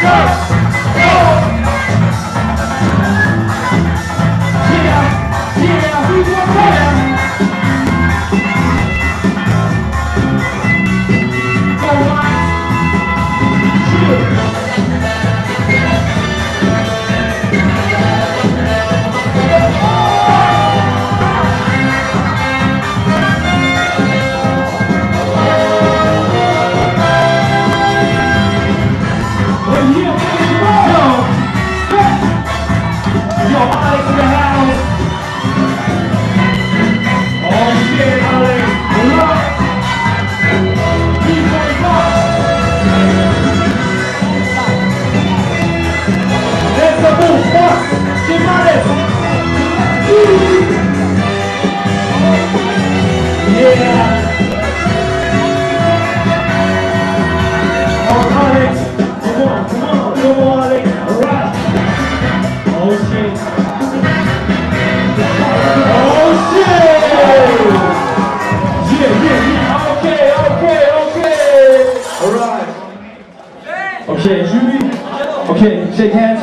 Go! Yeah. Oh. Come on, come on. Come on. Oh, shit. Oh, shit. Yeah, yeah, yeah. Okay, okay, okay. All right. Okay, 준비. Okay, shake hands.